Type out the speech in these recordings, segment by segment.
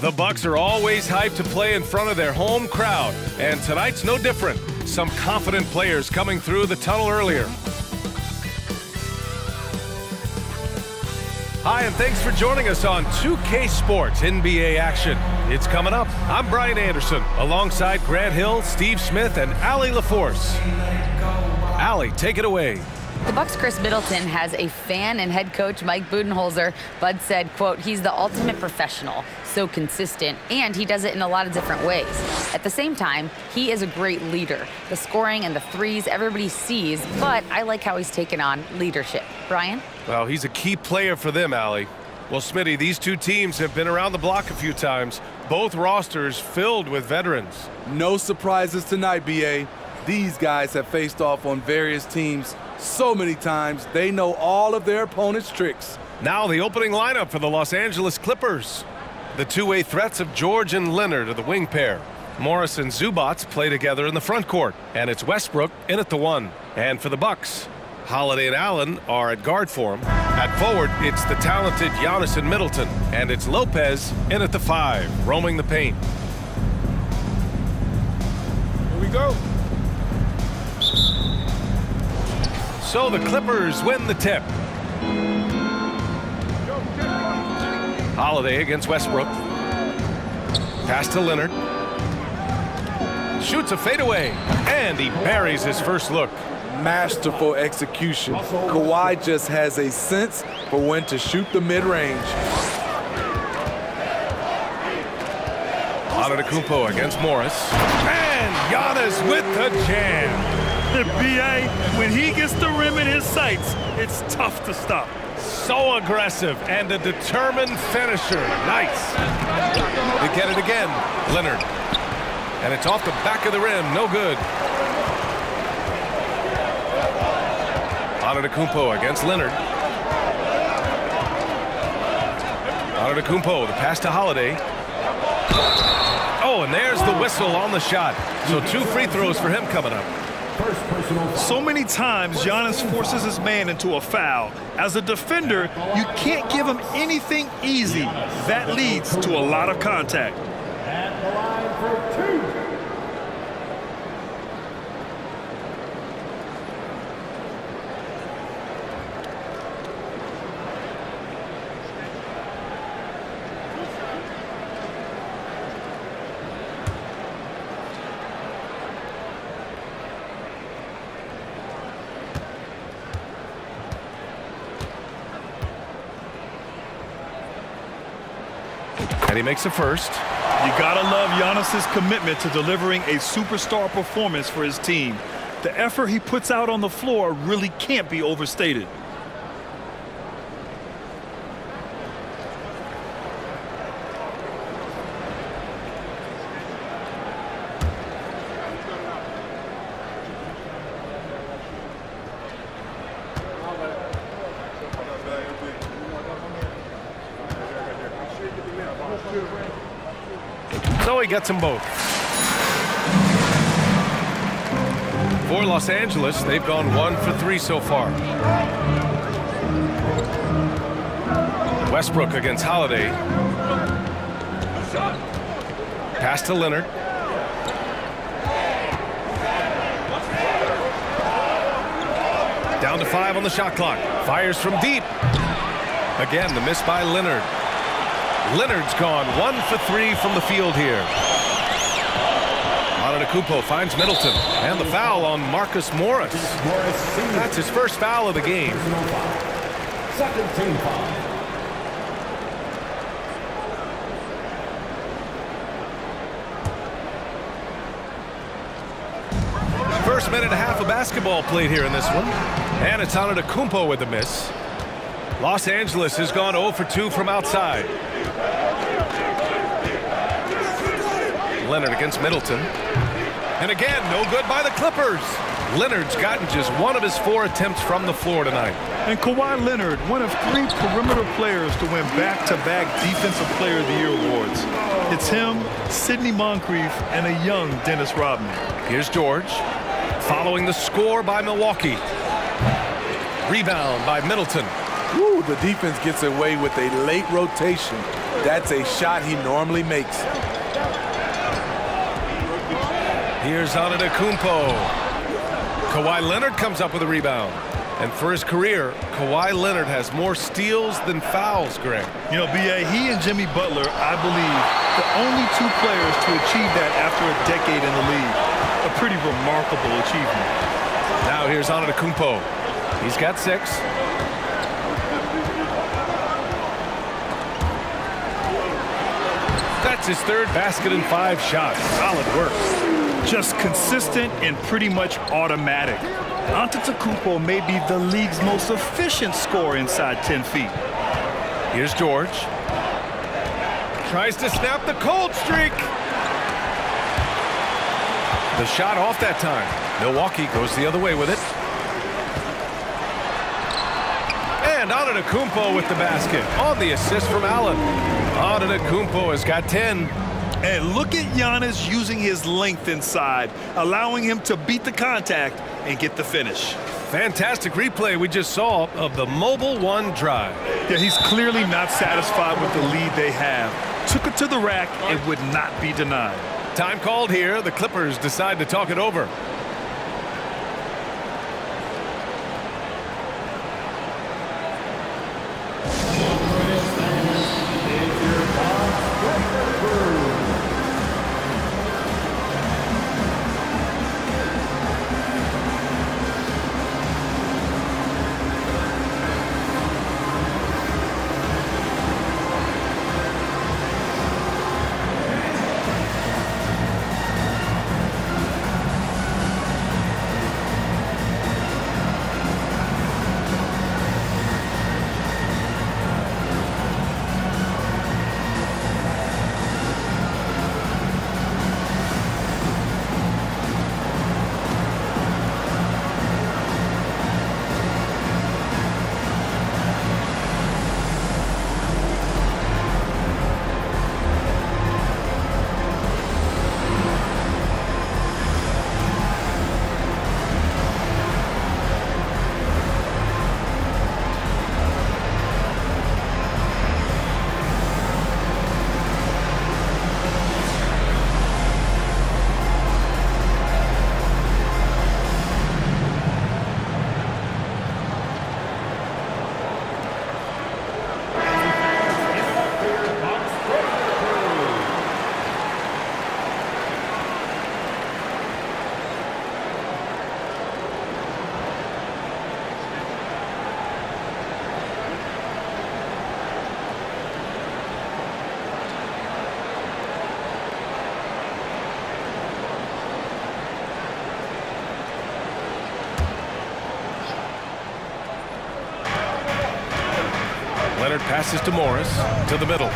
The Bucks are always hyped to play in front of their home crowd, and tonight's no different. Some confident players coming through the tunnel earlier. Hi, and thanks for joining us on 2K Sports NBA action. It's coming up. I'm Brian Anderson, alongside Grant Hill, Steve Smith, and Allie LaForce. Allie, take it away. The Bucks' Khris Middleton has a fan and head coach Mike Budenholzer. Bud said, quote, he's the ultimate professional, so consistent, and he does it in a lot of different ways. At the same time, he is a great leader. The scoring and the threes everybody sees, but I like how he's taken on leadership. Brian? Well, he's a key player for them, Allie. Well, Smitty, these two teams have been around the block a few times. Both rosters filled with veterans. No surprises tonight, B.A. These guys have faced off on various teams so many times, they know all of their opponent's tricks. Now the opening lineup for the Los Angeles Clippers. The two-way threats of George and Leonard are the wing pair. Morris and Zubac play together in the front court, and it's Westbrook in at the one. And for the Bucks, Holiday and Allen are at guard for him. At forward, it's the talented Giannis and Middleton, and it's Lopez in at the five, roaming the paint. Here we go. So the Clippers win the tip. Holiday against Westbrook. Pass to Leonard. Shoots a fadeaway, and he buries his first look. Masterful execution. Kawhi just has a sense for when to shoot the mid-range. Antetokounmpo against Morris. And Giannis with the jam. The BA, when he gets the rim in his sights, it's tough to stop. So aggressive and a determined finisher. Nice. They get it again. Leonard. And it's off the back of the rim. No good. Antetokounmpo against Leonard. Antetokounmpo, the pass to Holiday. Oh, and there's the whistle on the shot. So two free throws for him coming up. So many times Giannis forces his man into a foul. As a defender, you can't give him anything easy. That leads to a lot of contact. And he makes the first. You gotta love Giannis's commitment to delivering a superstar performance for his team. The effort he puts out on the floor really can't be overstated. So he gets them both. For Los Angeles, they've gone one for three so far. Westbrook against Holiday. Pass to Leonard. Down to five on the shot clock. Fires from deep. Again, the miss by Leonard. Leonard's gone one for three from the field here. Antetokounmpo finds Middleton. And the foul on Marcus Morris. That's his first foul of the game. Second team foul. First minute and a half of basketball played here in this one. And it's Antetokounmpo with the miss. Los Angeles has gone 0 for 2 from outside. Leonard against Middleton. And again, no good by the Clippers. Leonard's gotten just one of his four attempts from the floor tonight. And Kawhi Leonard, one of three perimeter players to win back-to-back -back Defensive Player of the Year awards. It's him, Sidney Moncrief, and a young Dennis Rodman. Here's George, following the score by Milwaukee. Rebound by Middleton. Woo, the defense gets away with a late rotation. That's a shot he normally makes. Here's Antetokounmpo. Kawhi Leonard comes up with a rebound. And for his career, Kawhi Leonard has more steals than fouls, Greg. You know, B.A., he and Jimmy Butler, I believe, the only two players to achieve that after a decade in the league. A pretty remarkable achievement. Now here's Antetokounmpo. He's got six. That's his third basket in five shots. Solid work. Just consistent and pretty much automatic. Antetokounmpo may be the league's most efficient scorer inside 10 feet. Here's George. Tries to snap the cold streak. The shot off that time. Milwaukee goes the other way with it. And Antetokounmpo with the basket on the assist from Allen. Antetokounmpo has got 10. And look at Giannis using his length inside, allowing him to beat the contact and get the finish. Fantastic replay we just saw of the Mobile One drive. Yeah, he's clearly not satisfied with the lead they have. Took it to the rack and would not be denied. Time called here. The Clippers decide to talk it over. Passes to Morris to the middle.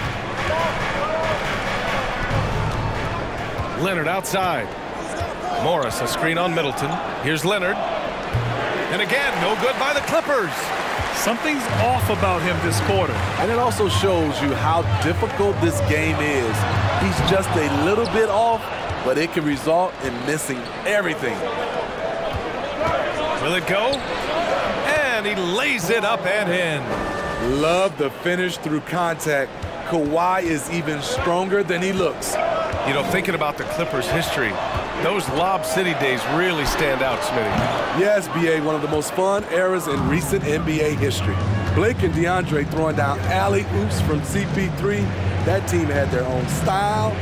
Leonard outside. Morris a screen on Middleton. Here's Leonard. And again, no good by the Clippers. Something's off about him this quarter. And it also shows you how difficult this game is. He's just a little bit off, but it can result in missing everything. Will it go? And he lays it up and in. Love the finish through contact. Kawhi is even stronger than he looks. You know, thinking about the Clippers' history, those Lob City days really stand out, Smitty. Yes, BA, one of the most fun eras in recent NBA history. Blake and DeAndre throwing down alley-oops from CP3. That team had their own style,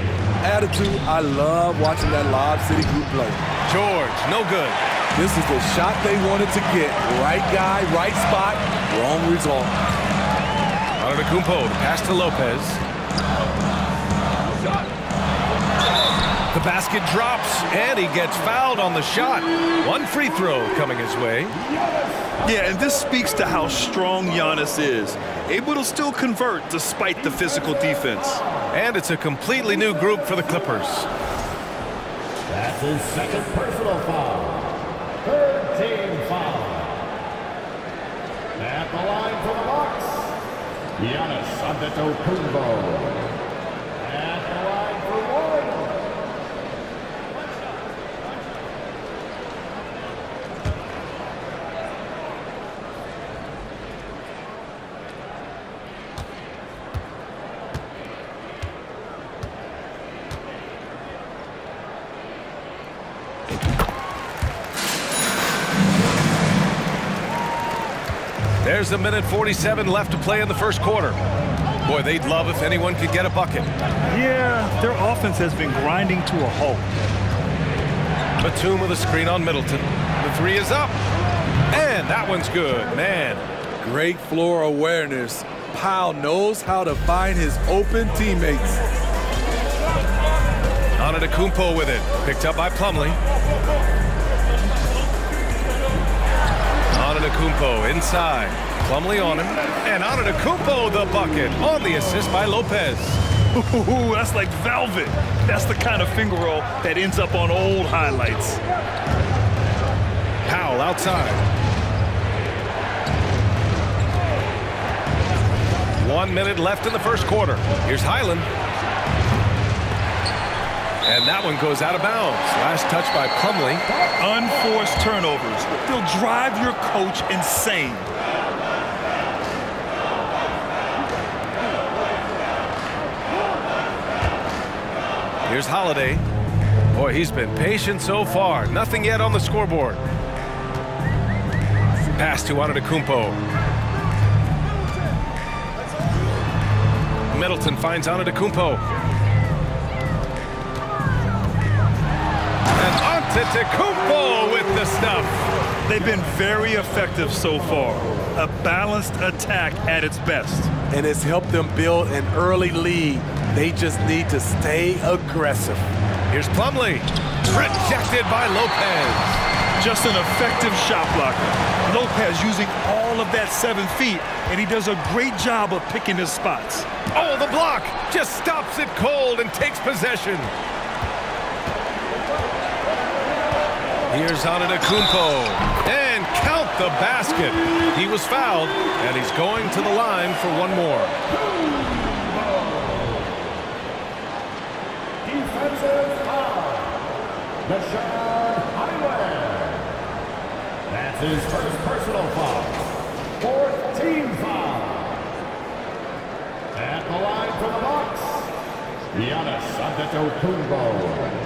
attitude. I love watching that Lob City group play. George, no good. This is the shot they wanted to get. Right guy, right spot, wrong result. Antetokounmpo to pass to Lopez. The basket drops, and he gets fouled on the shot. One free throw coming his way. Yeah, and this speaks to how strong Giannis is. Able to still convert despite the physical defense. And it's a completely new group for the Clippers. That's his second personal foul. Third team foul. At the line for the Bucks, Giannis Antetokounmpo. At the line for one. There's a minute 47 left to play in the first quarter. Boy, they'd love if anyone could get a bucket. Yeah, their offense has been grinding to a halt. Batum with a screen on Middleton. The three is up. And that one's good. Man. Great floor awareness. Powell knows how to find his open teammates. Antetokounmpo with it. Picked up by Plumlee. Antetokounmpo inside. Plumlee on him. And Antetokounmpo the bucket on the assist by Lopez. Ooh, that's like velvet. That's the kind of finger roll that ends up on old highlights. Powell outside. One minute left in the first quarter. Here's Hyland. And that one goes out of bounds. Last touch by Plumlee. Unforced turnovers. They'll drive your coach insane. Here's Holiday. Boy, he's been patient so far. Nothing yet on the scoreboard. Pass to Antetokounmpo. Middleton finds Antetokounmpo. Antetokounmpo with the stuff. They've been very effective so far. A balanced attack at its best. And it's helped them build an early lead. They just need to stay aggressive. Here's Plumlee. Rejected by Lopez. Just an effective shot blocker. Lopez using all of that seven feet, and he does a great job of picking his spots. Oh, the block just stops it cold and takes possession. Here's Antetokounmpo. And count the basket. He was fouled, and he's going to the line for one more. Defensive foul. Highway. That's his first personal foul. Fourth team foul. At the line for the Bucks, Giannis Antetokounmpo.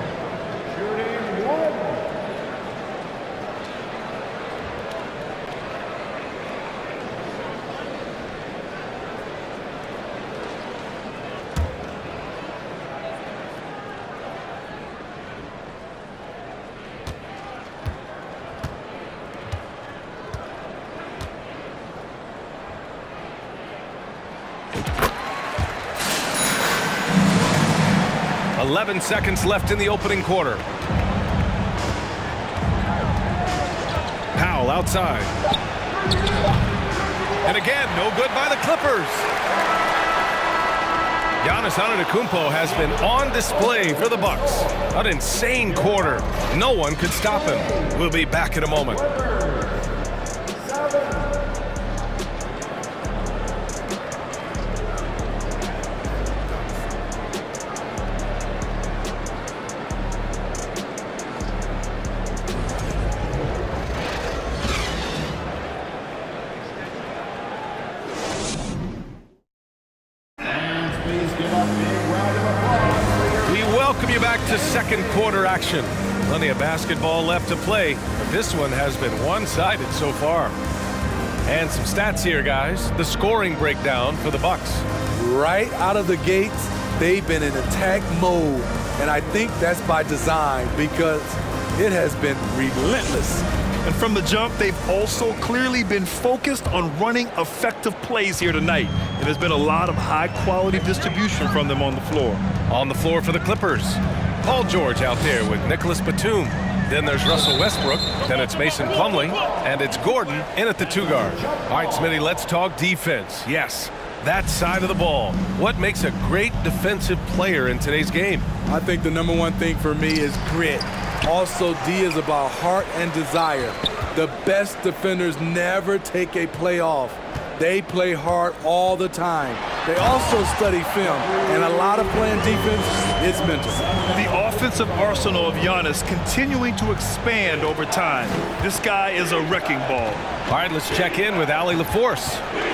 Seven seconds left in the opening quarter. Powell outside. And again, no good by the Clippers. Giannis Antetokounmpo has been on display for the Bucks. An insane quarter. No one could stop him. We'll be back in a moment. Play, but this one has been one-sided so far. And some stats here, guys. The scoring breakdown for the Bucks. Right out of the gates, they've been in attack mode. And I think that's by design because it has been relentless. And from the jump, they've also clearly been focused on running effective plays here tonight. And there's been a lot of high-quality distribution from them on the floor. On the floor for the Clippers. Paul George out there with Nicholas Batum. Then there's Russell Westbrook. Then it's Mason Plumlee. And it's Gordon in at the two guard. All right, Smitty, let's talk defense. Yes, that side of the ball. What makes a great defensive player in today's game? I think the number one thing for me is grit. Also, D is about heart and desire. The best defenders never take a play off. They play hard all the time. They also study film, and a lot of playing defense is mental. The offensive arsenal of Giannis continuing to expand over time. This guy is a wrecking ball. All right, let's check in with Allie LaForce.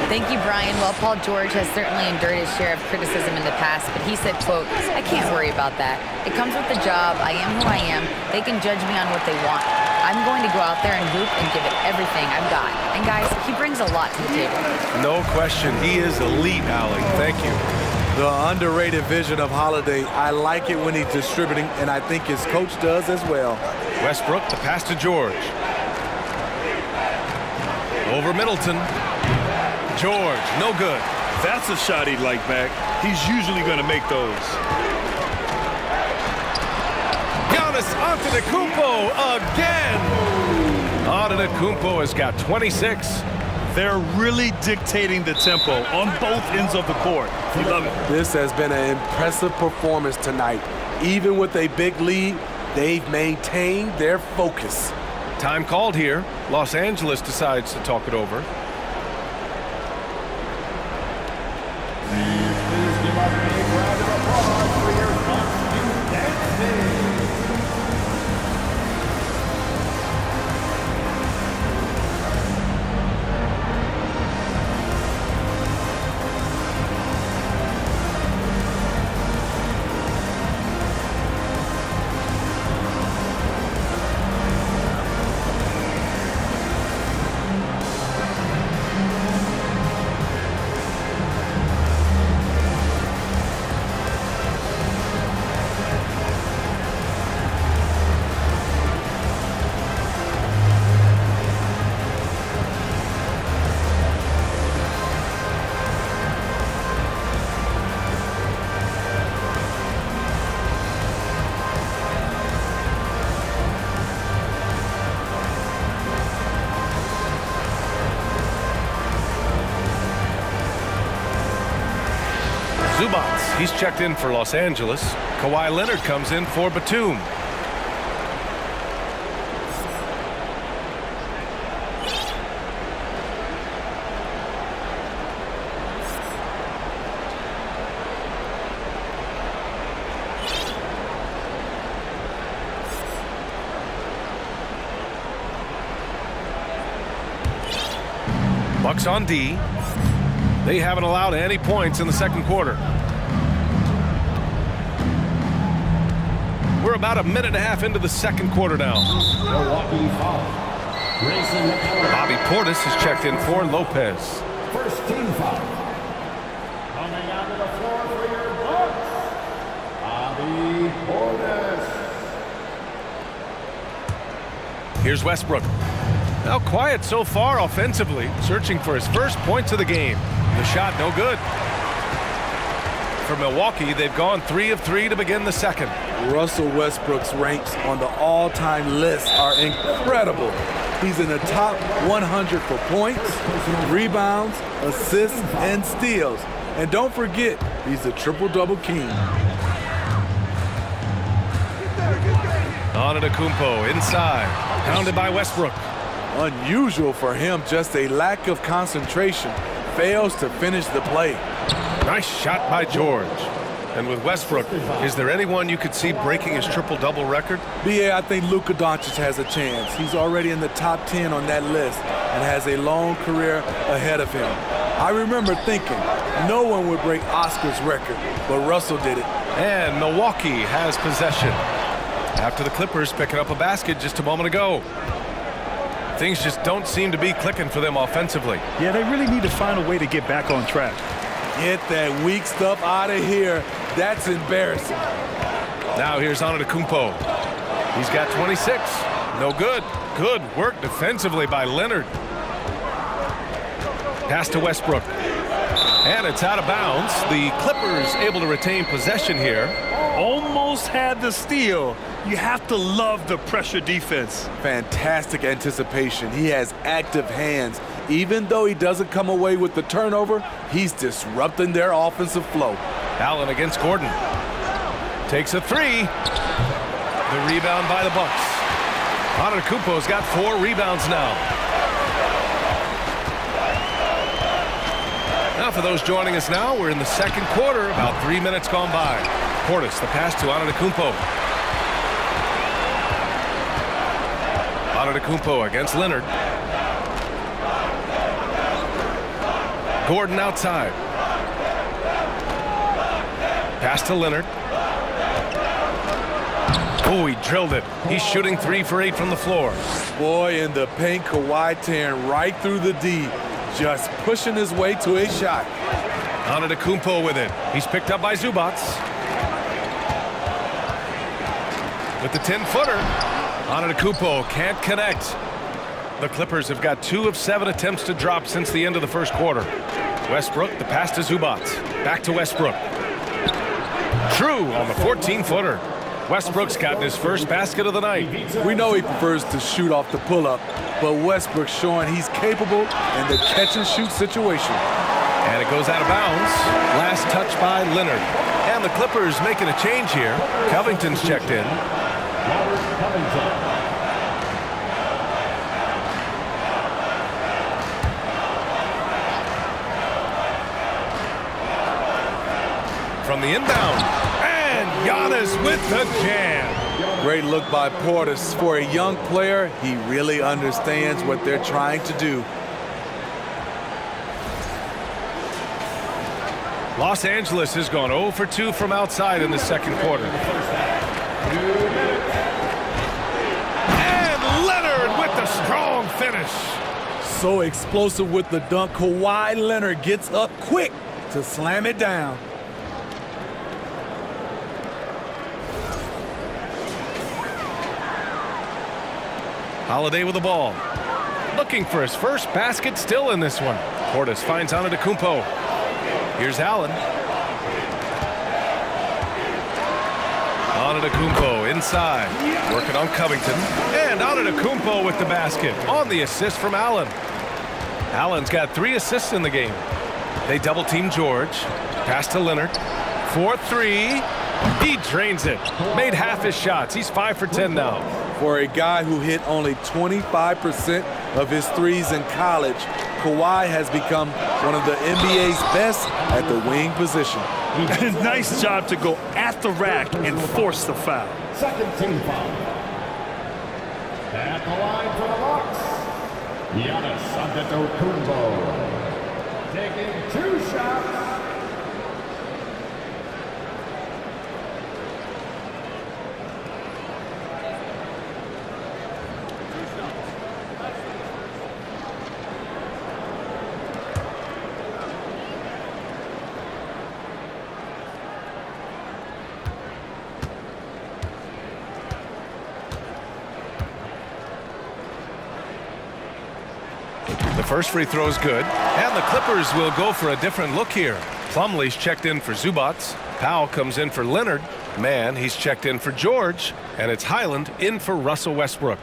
Thank you, Brian. Well, Paul George has certainly endured his share of criticism in the past, but he said, quote, I can't worry about that. It comes with the job. I am who I am. They can judge me on what they want. I I'm going to go out there and hoop and give it everything I've got. And guys, he brings a lot to the table. No question. He is elite, Allie. Thank you. The underrated vision of Holiday. I like it when he's distributing, and I think his coach does as well. Westbrook, the pass to George. Over Middleton. George, no good. That's a shot he'd like back. He's usually going to make those. Giannis Antetokounmpo again. Antetokounmpo has got 26. They're really dictating the tempo on both ends of the court. You love it. This has been an impressive performance tonight. Even with a big lead, they've maintained their focus. Time called here. Los Angeles decides to talk it over. He's checked in for Los Angeles. Kawhi Leonard comes in for Batum. Bucks on D. They haven't allowed any points in the second quarter. About a minute and a half into the second quarter now. Milwaukee foul. Grayson Allen. Bobby Portis has checked in for Lopez. First team foul. Coming onto the floor for your Bucks. Bobby Portis. Here's Westbrook. Now quiet so far offensively, searching for his first points of the game. The shot no good. For Milwaukee, they've gone three of three to begin the second. Russell Westbrook's ranks on the all-time list are incredible. He's in the top 100 for points, rebounds, assists, and steals. And don't forget, he's a triple-double king. Antetokounmpo inside, pounded by Westbrook. Unusual for him, just a lack of concentration. Fails to finish the play. Nice shot by George. And with Westbrook, is there anyone you could see breaking his triple-double record? BA, I think Luka Doncic has a chance. He's already in the top 10 on that list and has a long career ahead of him. I remember thinking no one would break Oscar's record, but Russell did it. And Milwaukee has possession. After the Clippers picking up a basket just a moment ago. Things just don't seem to be clicking for them offensively. Yeah, they really need to find a way to get back on track. Get that weak stuff out of here. That's embarrassing. Now here's Antetokounmpo. He's got 26. No good. Good work defensively by Leonard. Pass to Westbrook. And it's out of bounds. The Clippers able to retain possession here. Almost had the steal. You have to love the pressure defense. Fantastic anticipation. He has active hands. Even though he doesn't come away with the turnover, he's disrupting their offensive flow. Allen against Gordon. Takes a three. The rebound by the Bucks. Antetokounmpo's got four rebounds now. Now for those joining us now, we're in the second quarter, about three minutes gone by. Portis, the pass to Antetokounmpo. Antetokounmpo against Leonard. Gordon outside. Pass to Leonard. Oh, he drilled it. He's shooting three for eight from the floor. Boy, in the paint, Kawhi tearing right through the D, just pushing his way to a shot. Antetokounmpo with it. He's picked up by Zubac. With the 10-footer, Antetokounmpo can't connect. The Clippers have got two of seven attempts to drop since the end of the first quarter. Westbrook, the pass to Zubac. Back to Westbrook. True on the 14-footer. Westbrook's gotten his first basket of the night. We know he prefers to shoot off the pull-up, but Westbrook's showing he's capable in the catch-and-shoot situation. And it goes out of bounds. Last touch by Leonard. And the Clippers making a change here. Covington's checked in. From the inbound. And Giannis with the jam. Great look by Portis. For a young player, he really understands what they're trying to do. Los Angeles has gone 0 for 2 from outside in the second quarter. And Leonard with the strong finish. So explosive with the dunk, Kawhi Leonard gets up quick to slam it down. Holiday with the ball. Looking for his first basket still in this one. Portis finds Antetokounmpo. Here's Allen. Antetokounmpo inside. Working on Covington. And Antetokounmpo with the basket on the assist from Allen. Allen's got three assists in the game. They double team George. Pass to Leonard. 4-3. He drains it. Made half his shots. He's 5 for 10 now. For a guy who hit only 25% of his threes in college, Kawhi has become one of the NBA's best at the wing position. nice job to go at the rack and force the foul. Second team foul. At the line for the Bucks, Giannis Antetokounmpo. Taking two shots. First free throw is good. And the Clippers will go for a different look here. Plumlee's checked in for Zubac. Powell comes in for Leonard. Mann, he's checked in for George. And it's Hyland in for Russell Westbrook.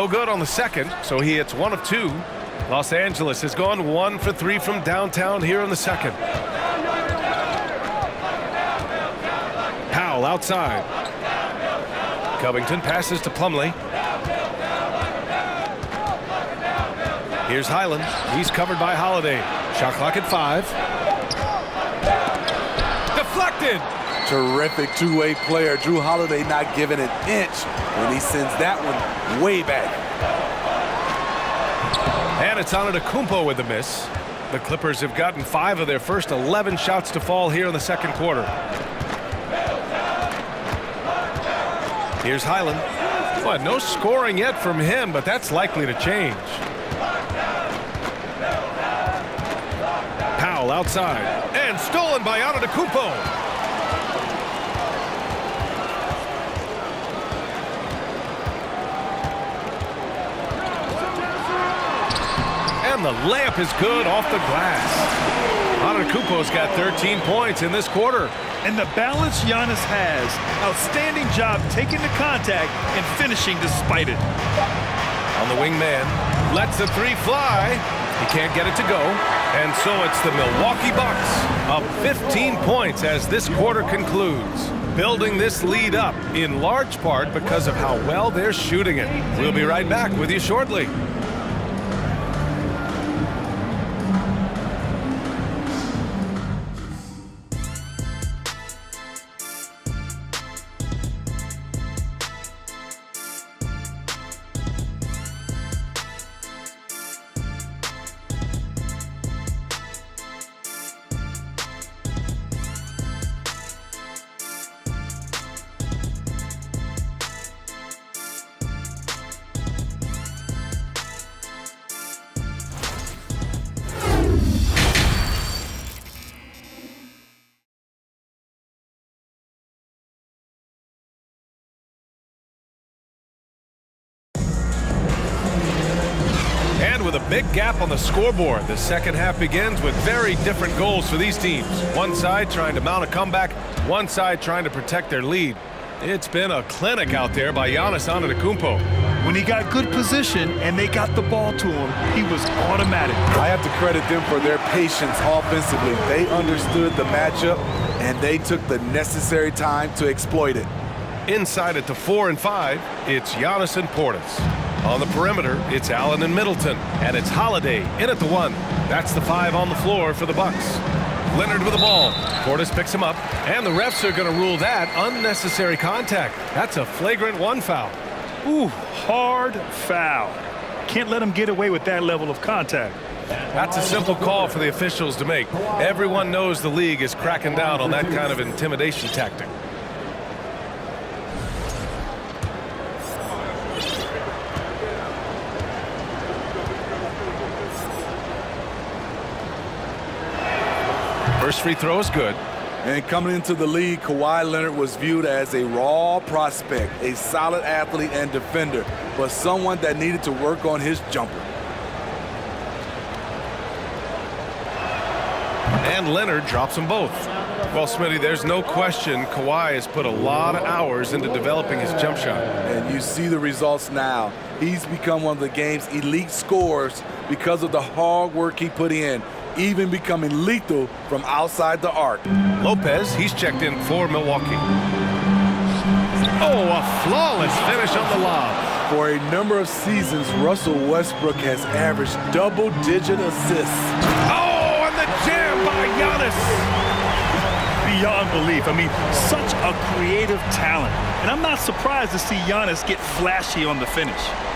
No good on the second, so he hits one of two. Los Angeles has gone one for three from downtown here in the second. Powell outside. Covington passes to Plumlee. Here's Hyland. He's covered by Holiday. Shot clock at five. Deflected. Terrific two-way player. Jrue Holiday not giving an inch when he sends that one way back. And it's Antetokounmpo with the miss. The Clippers have gotten five of their first 11 shots to fall here in the second quarter. Here's Hyland. Well, no scoring yet from him, but that's likely to change. Powell outside. And stolen by Antetokounmpo. And the layup is good off the glass. Antetokounmpo's got 13 points in this quarter. And the balance Giannis has. Outstanding job taking the contact and finishing despite it. On the wing man. Lets the three fly. He can't get it to go. And so it's the Milwaukee Bucks up 15 points as this quarter concludes. Building this lead up in large part because of how well they're shooting it. We'll be right back with you shortly. Gap on the scoreboard. The second half begins with very different goals for these teams. One side trying to mount a comeback, one side trying to protect their lead. It's been a clinic out there by Giannis Antetokounmpo. When he got good position and they got the ball to him, he was automatic. I have to credit them for their patience offensively. They understood the matchup, and they took the necessary time to exploit it. Inside at the four and five, it's Giannis and Portis. On the perimeter, it's Allen and Middleton. And it's Holiday in at the one. That's the five on the floor for the Bucks. Leonard with the ball. Portis picks him up. And the refs are going to rule that unnecessary contact. That's a flagrant one foul. Ooh, hard foul. Can't let him get away with that level of contact. That's a simple call for the officials to make. Everyone knows the league is cracking down on that kind of intimidation tactic. First free throw is good. And coming into the league, Kawhi Leonard was viewed as a raw prospect, a solid athlete and defender, but someone that needed to work on his jumper. And Leonard drops them both. Well, Smitty, there's no question Kawhi has put a lot of hours into developing his jump shot. And you see the results now. He's become one of the game's elite scorers because of the hard work he put in, even becoming lethal from outside the arc. Lopez, he's checked in for Milwaukee. Oh, a flawless finish on the lob. For a number of seasons, Russell Westbrook has averaged double-digit assists. Oh, and the jam by Giannis. Beyond belief. I mean, such a creative talent. And I'm not surprised to see Giannis get flashy on the finish.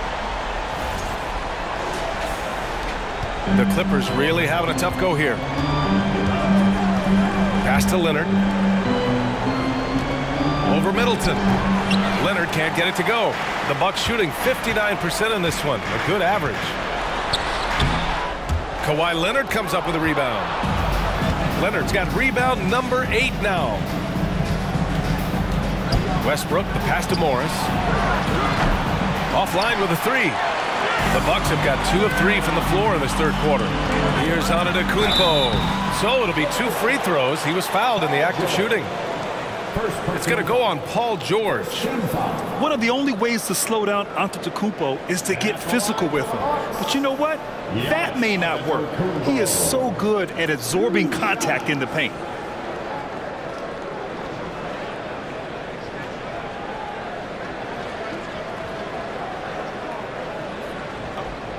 The Clippers really having a tough go here. Pass to Leonard. Over Middleton. Leonard can't get it to go. The Bucks shooting 59% in this one. A good average. Kawhi Leonard comes up with a rebound. Leonard's got rebound number eight now. Westbrook, the pass to Morris. Offline with a three. The Bucks have got two of three from the floor in this third quarter. Here's Antetokounmpo. So it'll be two free throws. He was fouled in the act of shooting. It's going to go on Paul George. One of the only ways to slow down Antetokounmpo is to get physical with him. But you know what? That may not work. He is so good at absorbing contact in the paint.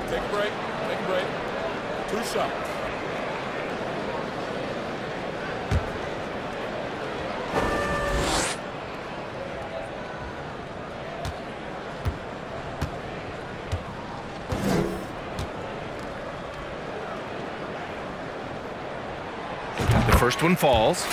Take a break. Take a break. Two shots. The first one falls.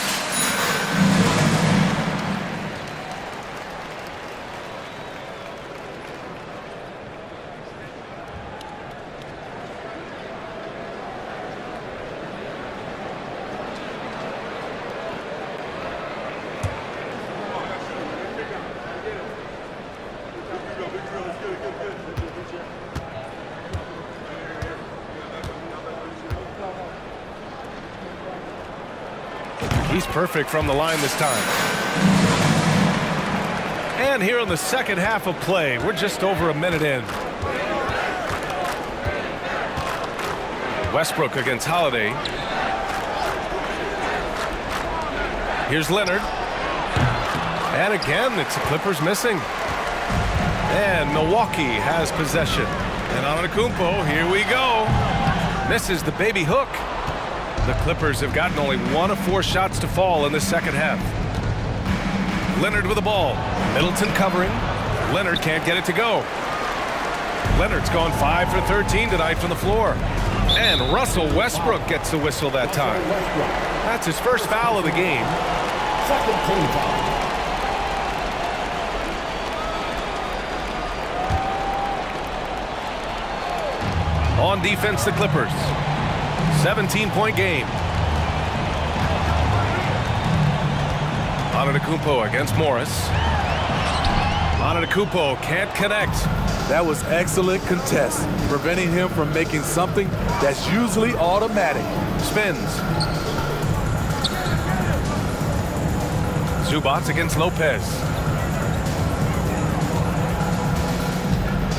He's perfect from the line this time. And here in the second half of play, we're just over a minute in. Westbrook against Holiday. Here's Leonard. And again, it's the Clippers missing. And Milwaukee has possession. And Antetokounmpo, here we go. Misses the baby hook. The Clippers have gotten only one of four shots to fall in the second half. Leonard with the ball. Middleton covering. Leonard can't get it to go. Leonard's gone 5 for 13 tonight from the floor. And Russell Westbrook gets the whistle that time. That's his first foul of the game. Second team foul. On defense, the Clippers. 17-point game. Antetokounmpo against Morris. Antetokounmpo can't connect. That was excellent contest, preventing him from making something that's usually automatic. Spins. Zubac against Lopez.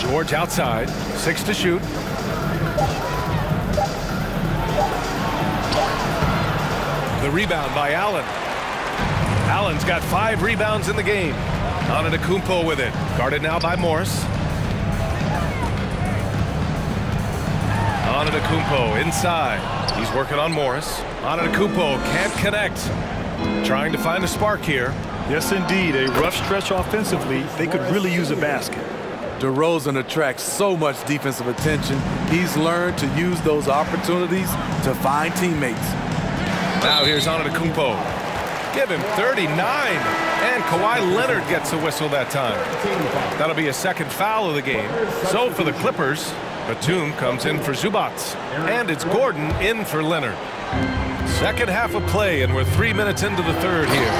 George outside. Six to shoot. The rebound by Allen. Allen's got five rebounds in the game. Antetokounmpo with it. Guarded now by Morris. Antetokounmpo inside. He's working on Morris. Antetokounmpo can't connect. Trying to find a spark here. Yes, indeed. A rough stretch offensively. They could really use a basket. DeRozan attracts so much defensive attention. He's learned to use those opportunities to find teammates. Now here's Antetokounmpo. Give him 39. And Kawhi Leonard gets a whistle that time. That'll be a second foul of the game. So for the Clippers, Batum comes in for Zubac. And it's Gordon in for Leonard. Second half of play, and we're three minutes into the third here.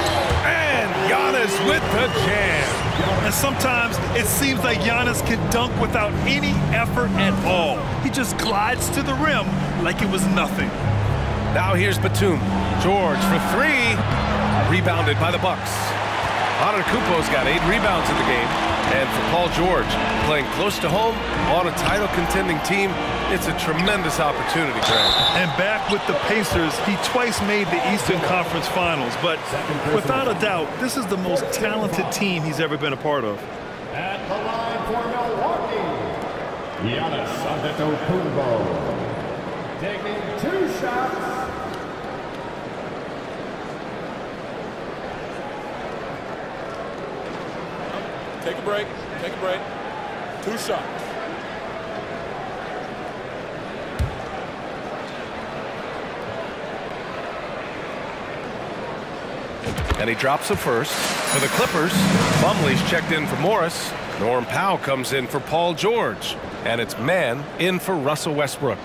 And Giannis with the jam. And sometimes it seems like Giannis can dunk without any effort at all. He just glides to the rim like it was nothing. Now here's Batum. George for three. Rebounded by the Bucks. Antetokounmpo's got eight rebounds in the game. And for Paul George, playing close to home on a title contending team, it's a tremendous opportunity, Greg. And back with the Pacers, he twice made the Eastern Conference Finals. But without a doubt, this is the most talented team he's ever been a part of. At the line for Milwaukee, Giannis Antetokounmpo. Taking two shots. Take a break. Take a break. Two shots. And he drops a first. For the Clippers, Plumlee's checked in for Morris. Norm Powell comes in for Paul George. And it's Mann in for Russell Westbrook.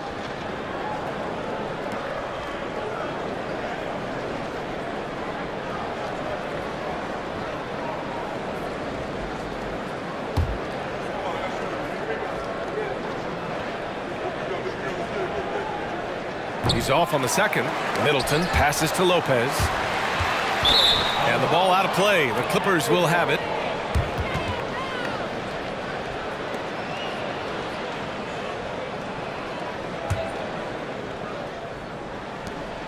He's off on the second. Middleton passes to Lopez. And the ball out of play. The Clippers will have it.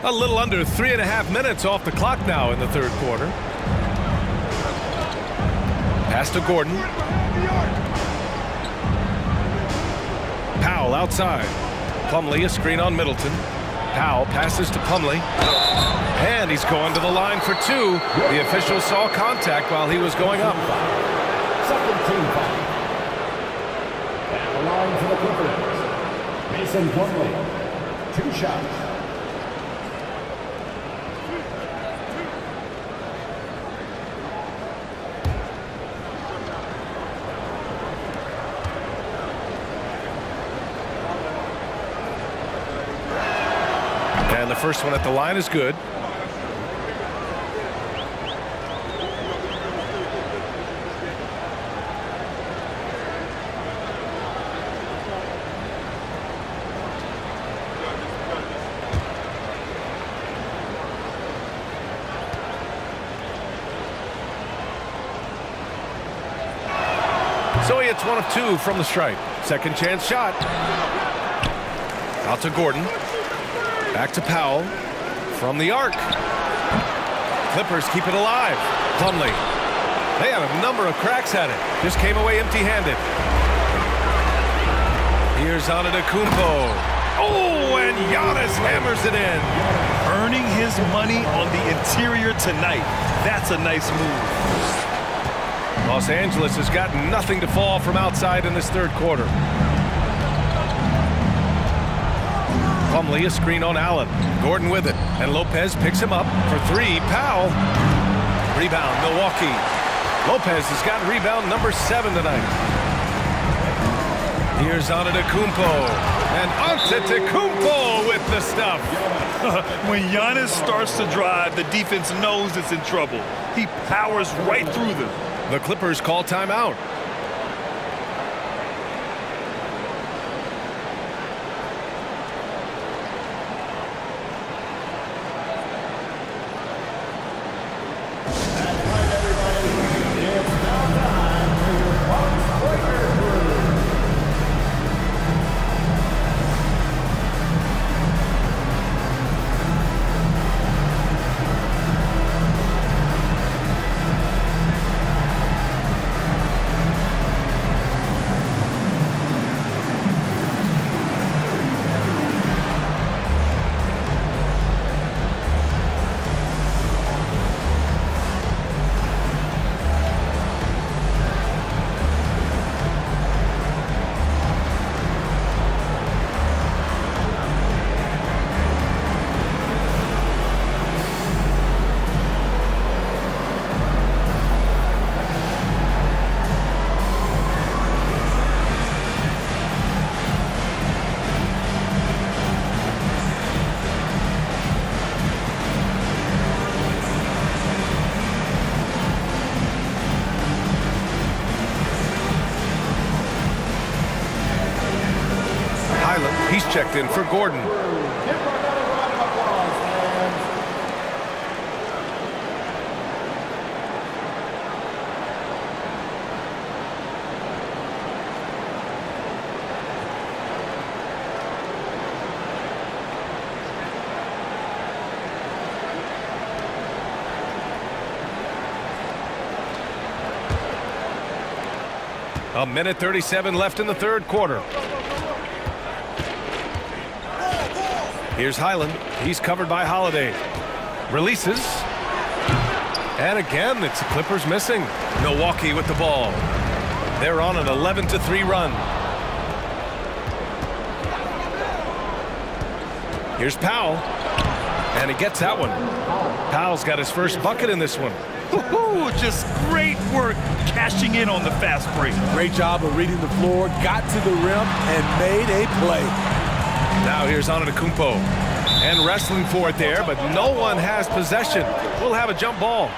A little under three and a half minutes off the clock now in the third quarter. Pass to Gordon. Powell outside. Plumlee a screen on Middleton. Powell passes to Plumlee. And he's going to the line for two. The official saw contact while he was going up. Second team foul. At the line for the Clippers, Mason Plumlee. Two shots. First one at the line is good. So he hits one of two from the stripe. Second chance shot. Out to Gordon. Back to Powell. From the arc. Clippers keep it alive. Plumlee. They had a number of cracks at it. Just came away empty-handed. Here's Antetokounmpo. Oh, and Giannis hammers it in. Earning his money on the interior tonight. That's a nice move. Los Angeles has got nothing to fall from outside in this third quarter. Plumlee a screen on Allen. Gordon with it. And Lopez picks him up for three. Powell. Rebound, Milwaukee. Lopez has got rebound number seven tonight. Here's Antetokounmpo. And Antetokounmpo with the stuff. when Giannis starts to drive, the defense knows it's in trouble. He powers right through them. The Clippers call timeout. In for Gordon. A minute 37 left in the third quarter. Here's Hyland. He's covered by Holiday. Releases. And again, it's the Clippers missing. Milwaukee with the ball. They're on an 11 to 3 run. Here's Powell. And he gets that one. Powell's got his first bucket in this one. Ooh, just great work cashing in on the fast break. Great job of reading the floor, got to the rim, and made a play. Now here's Antetokounmpo. And wrestling for it there, but no one has possession. We'll have a jump ball.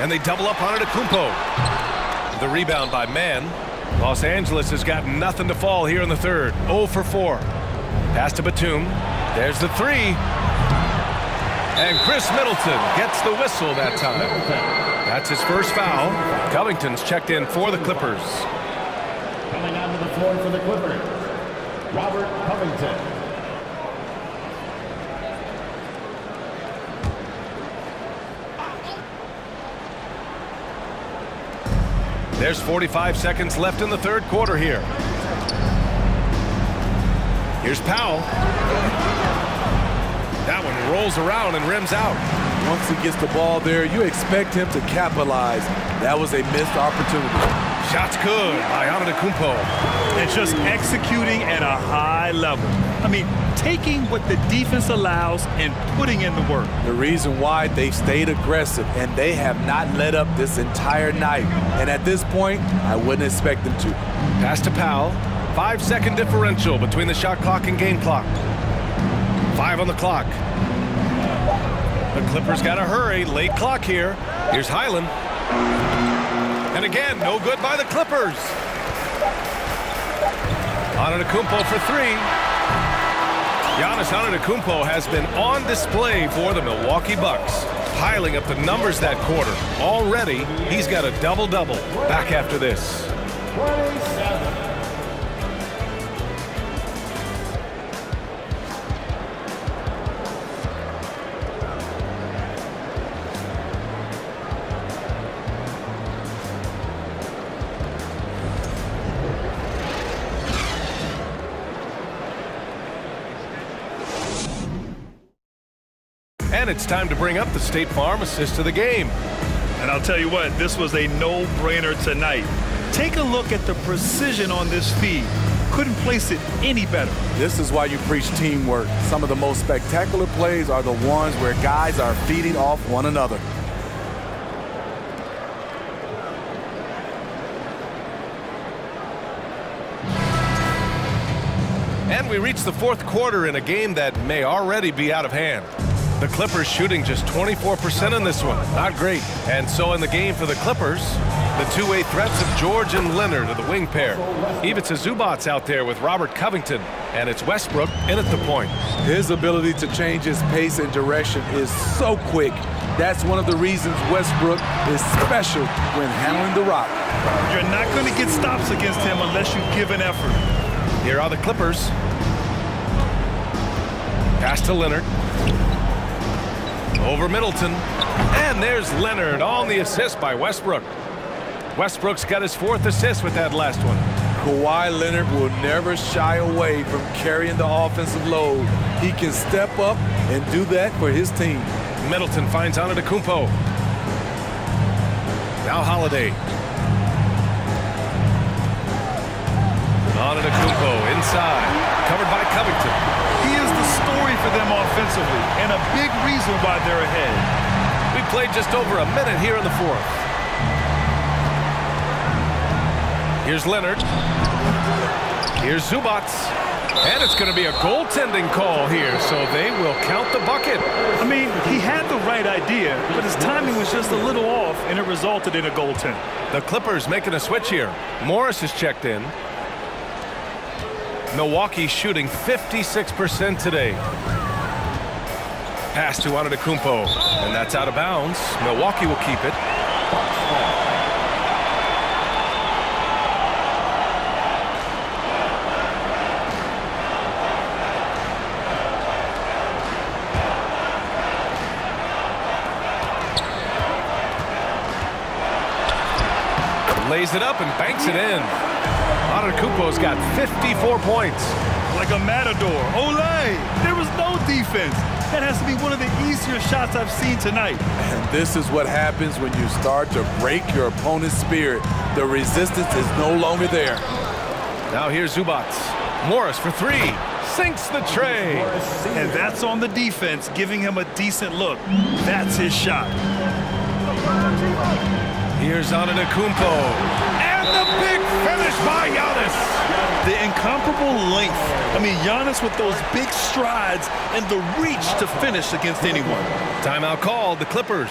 And they double up on Antetokounmpo. The rebound by Mann. Los Angeles has got nothing to fall here in the third. 0 for 4. Pass to Batum. There's the three. And Khris Middleton gets the whistle that time. That's his first foul. Covington's checked in for the Clippers. Coming onto the floor for the Clippers, Robert Covington. There's 45 seconds left in the third quarter here. Here's Powell. That one rolls around and rims out. Once he gets the ball there, you expect him to capitalize. That was a missed opportunity. Shots good by Antetokounmpo. And just executing at a high level. I mean, taking what the defense allows and putting in the work. The reason why they stayed aggressive and they have not let up this entire night. And at this point, I wouldn't expect them to. Pass to Powell. Five second differential between the shot clock and game clock. Five on the clock. The Clippers got to hurry. Late clock here. Here's Hyland. And again, no good by the Clippers. Antetokounmpo for three. Giannis Antetokounmpo has been on display for the Milwaukee Bucks, piling up the numbers that quarter. Already, he's got a double-double. Back after this. It's time to bring up the State Farm assist of the game. And I'll tell you what, this was a no-brainer tonight. Take a look at the precision on this feed. Couldn't place it any better. This is why you preach teamwork. Some of the most spectacular plays are the ones where guys are feeding off one another. And we reach the fourth quarter in a game that may already be out of hand. The Clippers shooting just 24% in this one. Not great. And so in the game for the Clippers, the two-way threats of George and Leonard are the wing pair. Ivica Zubac's out there with Robert Covington, and it's Westbrook in at the point. His ability to change his pace and direction is so quick. That's one of the reasons Westbrook is special when handling the rock. You're not going to get stops against him unless you give an effort. Here are the Clippers. Pass to Leonard. Over Middleton. And there's Leonard on the assist by Westbrook. Westbrook's got his fourth assist with that last one. Kawhi Leonard will never shy away from carrying the offensive load. He can step up and do that for his team. Middleton finds Antetokounmpo. Now Holiday. Antetokounmpo inside, covered by Covington. For them offensively and a big reason why they're ahead. We played just over a minute here in the fourth. Here's Leonard. Here's Zubac. And it's going to be a goaltending call here, so they will count the bucket. I mean, he had the right idea, but his timing was just a little off, and it resulted in a goaltend. The Clippers making a switch here. Morris is checked in. Milwaukee shooting 56% today. Pass to Antetokounmpo, and that's out of bounds. Milwaukee will keep it. Lays it up and banks it in. Antetokounmpo's got 54 points. Like a matador. Olay! There was no defense. That has to be one of the easier shots I've seen tonight. And this is what happens when you start to break your opponent's spirit. The resistance is no longer there. Now here's Zubac. Morris for three. Sinks the tray. And that's on the defense, giving him a decent look. That's his shot. Here's Antetokounmpo. And the big finish by Giannis. The incomparable length. I mean, Giannis with those big strides and the reach to finish against anyone. Timeout called, the Clippers.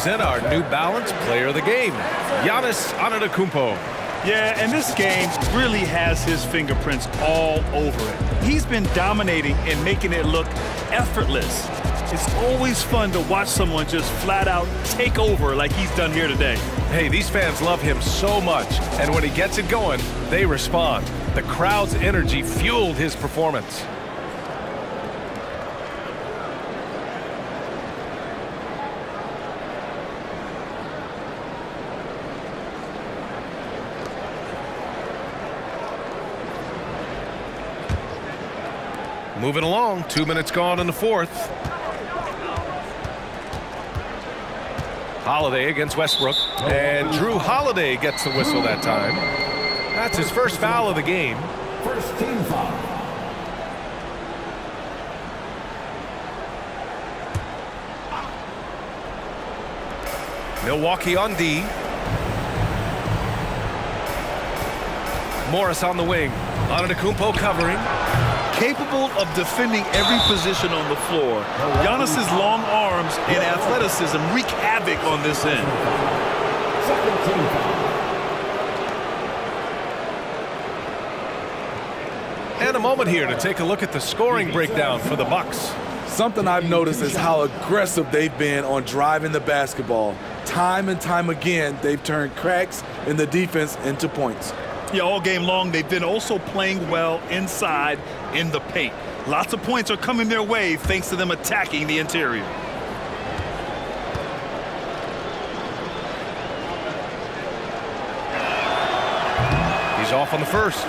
Present our New Balance Player of the Game, Giannis Antetokounmpo. Yeah, and this game really has his fingerprints all over it. He's been dominating and making it look effortless. It's always fun to watch someone just flat out take over like he's done here today. Hey, these fans love him so much, and when he gets it going, they respond. The crowd's energy fueled his performance. Moving along. Two minutes gone in the fourth. Holiday against Westbrook. And Jrue Holiday gets the whistle that time. That's his first foul of the game. First team foul. Milwaukee on D. Morris on the wing. Antetokounmpo covering. Capable of defending every position on the floor, Giannis's long arms and athleticism wreak havoc on this end. Second team. And a moment here to take a look at the scoring breakdown for the Bucks. Something I've noticed is how aggressive they've been on driving the basketball. Time and time again, they've turned cracks in the defense into points. Yeah, all game long, they've been also playing well inside in the paint. Lots of points are coming their way thanks to them attacking the interior. He's off on the first.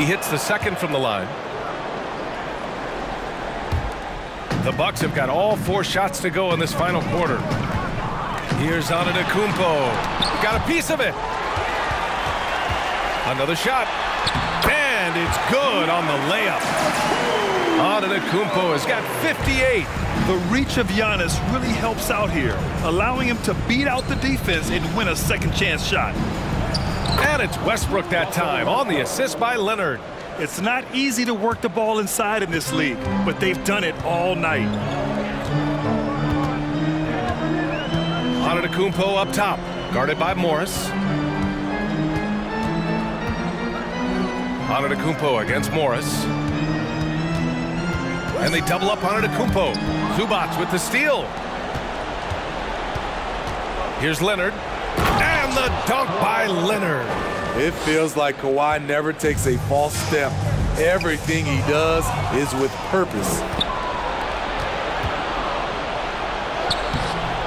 He hits the second from the line. The Bucks have got all four shots to go in this final quarter. Here's Antetokounmpo. Got a piece of it. Another shot. And it's good on the layup. Antetokounmpo has got 58. The reach of Giannis really helps out here, allowing him to beat out the defense and win a second chance shot. And it's Westbrook that time on the assist by Leonard. It's not easy to work the ball inside in this league, but they've done it all night. Antetokounmpo up top, guarded by Morris. Antetokounmpo against Morris. And they double up Antetokounmpo. Zubac with the steal. Here's Leonard. And the dunk by Leonard. It feels like Kawhi never takes a false step. Everything he does is with purpose.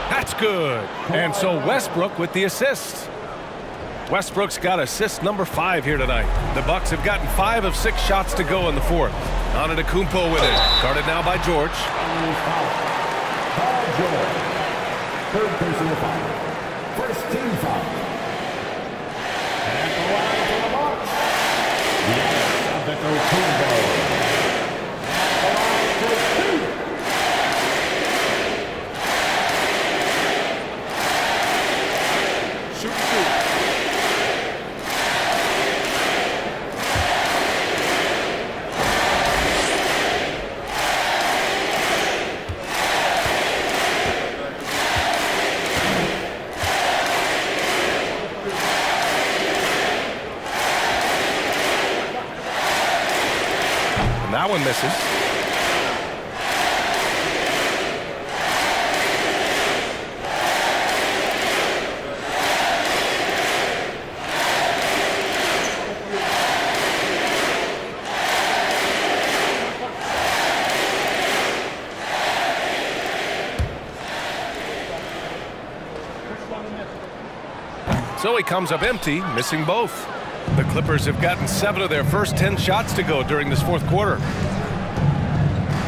That's good. And so Westbrook with the assist. Westbrook's got assist number five here tonight. The Bucks have gotten five of six shots to go in the fourth. Antetokounmpo with it. Guarded now by George. Paul George. Third personal foul. First team foul. At the line for the Bucks. Giannis Comes up empty, missing both. The Clippers have gotten seven of their first 10 shots to go during this fourth quarter.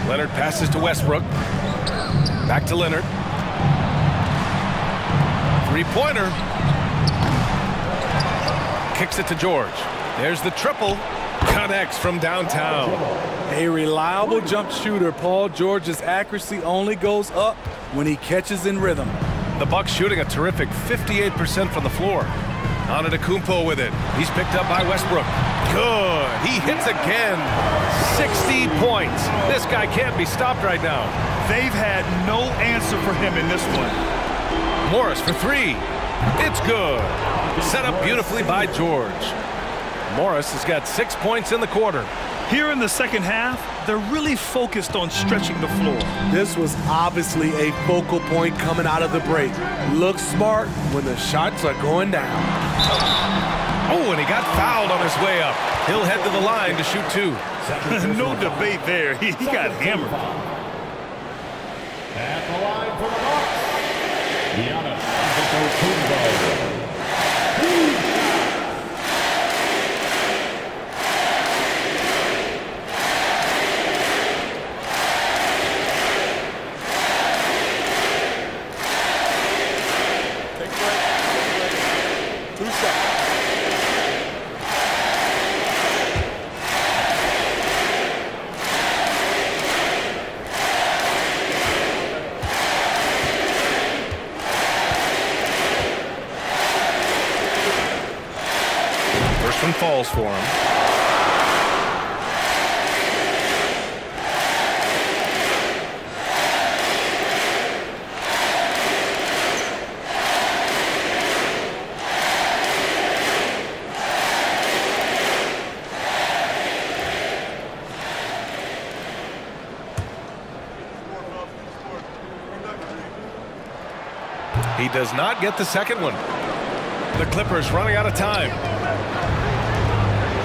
Leonard passes to Westbrook. Back to Leonard. Three-pointer. Kicks it to George. There's the triple. Connects from downtown. A reliable jump shooter, Paul George's accuracy only goes up when he catches in rhythm. The Bucks shooting a terrific 58% from the floor. Antetokounmpo with it. He's picked up by Westbrook. Good. He hits again. 60 points. This guy can't be stopped right now. They've had no answer for him in this one. Morris for three. It's good. Set up beautifully by George. Morris has got six points in the quarter. Here in the second half, they're really focused on stretching the floor. This was obviously a focal point coming out of the break. Look smart when the shots are going down. Oh, and he got fouled on his way up. He'll head to the line to shoot two. no debate there. He, he got hammered. At the line for the Bucks. Giannis Antetokounmpo. falls for him. He does not get the second one. The Clippers running out of time.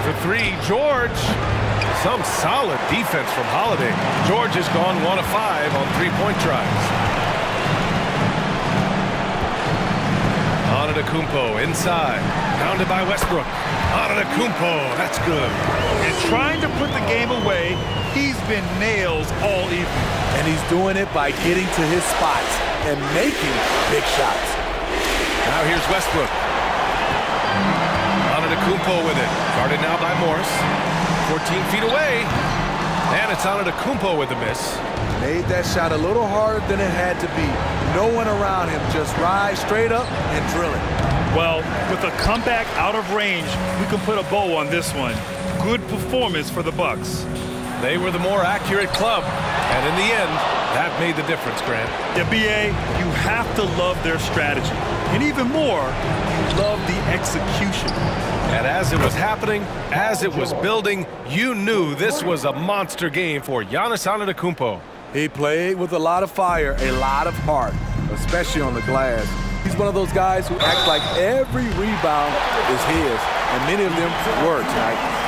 For three, George. Some solid defense from Holiday. George has gone one of five on three-point tries. Antetokounmpo inside. Pounded by Westbrook. Antetokounmpo, that's good. And trying to put the game away, been nails all evening. And he's doing it by getting to his spots and making big shots. Now here's Westbrook. Antetokounmpo with it. Guarded now by Morris. 14 feet away. And it's Antetokounmpo with the miss. Made that shot a little harder than it had to be. No one around him. Just rise straight up and drill it. Well, with a comeback out of range, we can put a bow on this one. Good performance for the Bucks. They were the more accurate club. And in the end, that made the difference, Grant. Yeah, BA, you have to love their strategy. And even more, you love the execution. And as it was happening, as it was building, you knew this was a monster game for Giannis Antetokounmpo. He played with a lot of fire, a lot of heart, especially on the glass. He's one of those guys who acts like every rebound is his, and many of them were tonight.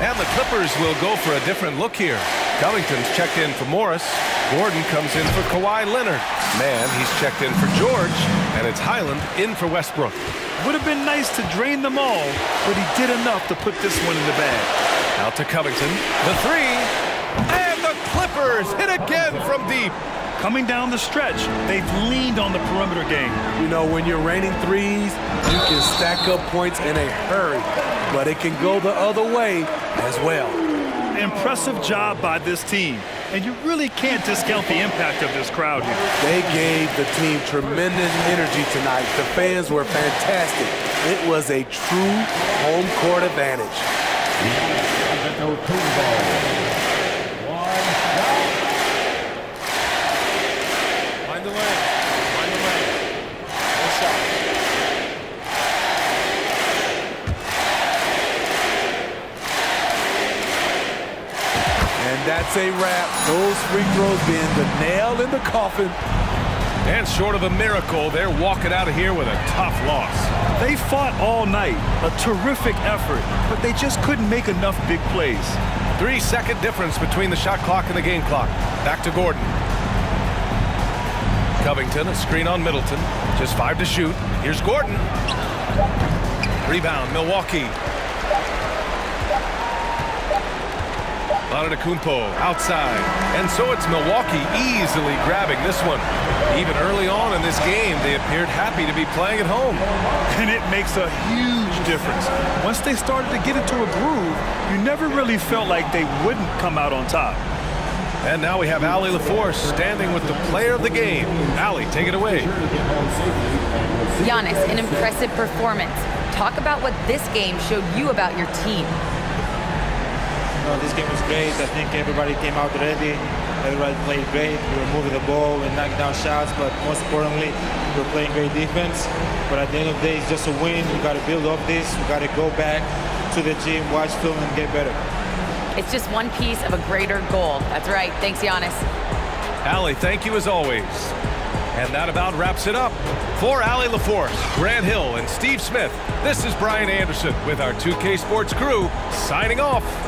And the Clippers will go for a different look here. Covington's checked in for Morris. Gordon comes in for Kawhi Leonard. Mann, he's checked in for George. And it's Hyland in for Westbrook. Would have been nice to drain them all, but he did enough to put this one in the bag. Out to Covington. The three. And the Clippers hit again from deep. Coming down the stretch, they've leaned on the perimeter game. You know, when you're raining threes, you can stack up points in a hurry, but it can go the other way as well. Impressive job by this team, and you really can't discount the impact of this crowd here. They gave the team tremendous energy tonight. The fans were fantastic. It was a true home court advantage. Giannis Antetokounmpo. One shot. Find the lane. Find the lane. No shot. And that's a wrap. Those free throws being the nail in the coffin. And short of a miracle, they're walking out of here with a tough loss. They fought all night, a terrific effort, but they just couldn't make enough big plays. Three second difference between the shot clock and the game clock. Back to Gordon. Covington, a screen on Middleton. Just five to shoot. Here's Gordon. Rebound, Milwaukee. Antetokounmpo outside. And so it's Milwaukee easily grabbing this one. Even early on in this game, they appeared happy to be playing at home. And it makes a huge difference. Once they started to get into a groove, you never really felt like they wouldn't come out on top. And now we have Allie LaForce standing with the player of the game. Allie, take it away. Sure to get home safely and we'll see you Giannis, an impressive performance. Talk about what this game showed you about your team. No, this game was great. I think everybody came out ready. Everybody played great. We were moving the ball and knocking down shots, but most importantly, we were playing great defense. But at the end of the day, it's just a win. We got to build up this. We got to go back to the gym, watch film, and get better. It's just one piece of a greater goal. That's right. Thanks, Giannis. Allie, thank you as always. And that about wraps it up. For Allie LaForce, Grant Hill, and Steve Smith, this is Brian Anderson with our 2K Sports crew signing off.